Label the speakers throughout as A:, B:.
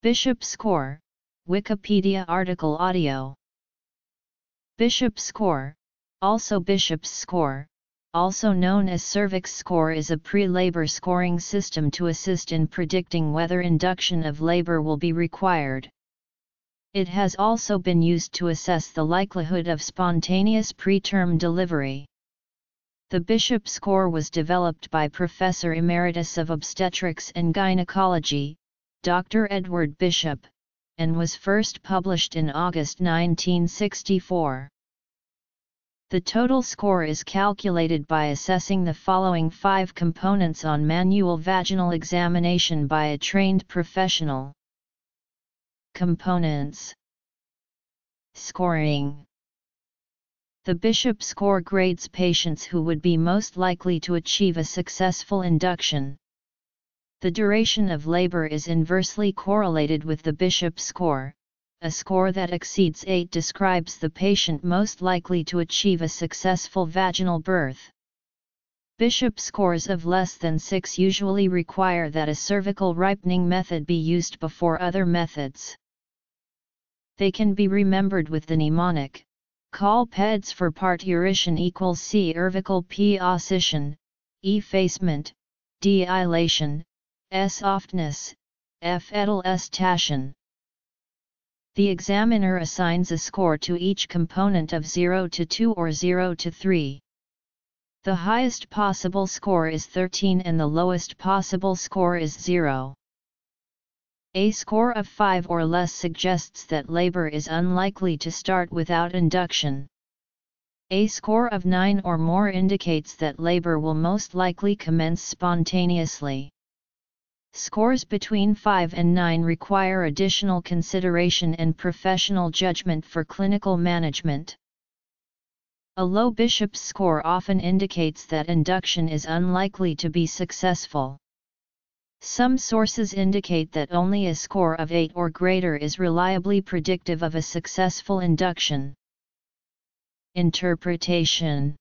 A: Bishop score, Wikipedia article audio. Bishop score, also Bishop's score, also known as cervix score is a pre-labor scoring system to assist in predicting whether induction of labor will be required. It has also been used to assess the likelihood of spontaneous preterm delivery. The Bishop score was developed by Professor Emeritus of Obstetrics and Gynecology, Dr. Edward Bishop, and was first published in August 1964. The total score is calculated by assessing the following five components on manual vaginal examination by a trained professional. Components Scoring The Bishop score grades patients who would be most likely to achieve a successful induction. The duration of labor is inversely correlated with the Bishop score. A score that exceeds 8 describes the patient most likely to achieve a successful vaginal birth. Bishop scores of less than 6 usually require that a cervical ripening method be used before other methods. They can be remembered with the mnemonic, call PEDS for parturition equals C cervical P oscition, effacement, D dilation, S oftness, F etal S. The examiner assigns a score to each component of 0 to 2 or 0 to 3. The highest possible score is 13 and the lowest possible score is 0. A score of 5 or less suggests that labor is unlikely to start without induction. A score of 9 or more indicates that labor will most likely commence spontaneously. Scores between 5 and 9 require additional consideration and professional judgment for clinical management. A low Bishop's score often indicates that induction is unlikely to be successful. Some sources indicate that only a score of 8 or greater is reliably predictive of a successful induction. Interpretation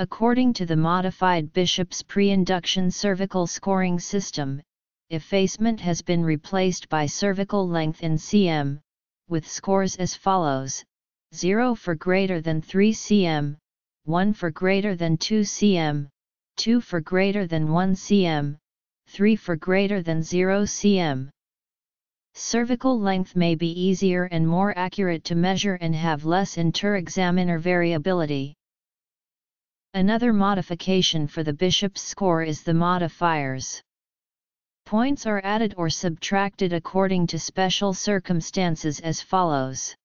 A: According to the modified Bishop's pre-induction cervical scoring system, effacement has been replaced by cervical length in cm, with scores as follows, 0 for greater than 3 cm, 1 for greater than 2 cm, 2 for greater than 1 cm, 3 for greater than 0 cm. Cervical length may be easier and more accurate to measure and have less inter-examiner variability. Another modification for the bishop's score is the modifiers. Points are added or subtracted according to special circumstances as follows.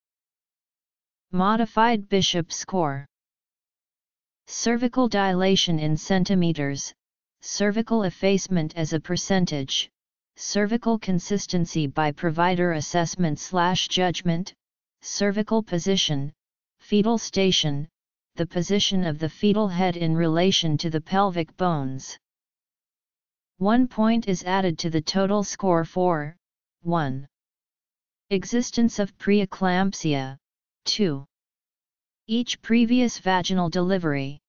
A: Modified bishop score. Cervical dilation in centimeters, cervical effacement as a percentage, cervical consistency by provider assessment slash judgment, cervical position, fetal station, the position of the fetal head in relation to the pelvic bones. One point is added to the total score for 1. Existence of preeclampsia, 2. Each previous vaginal delivery.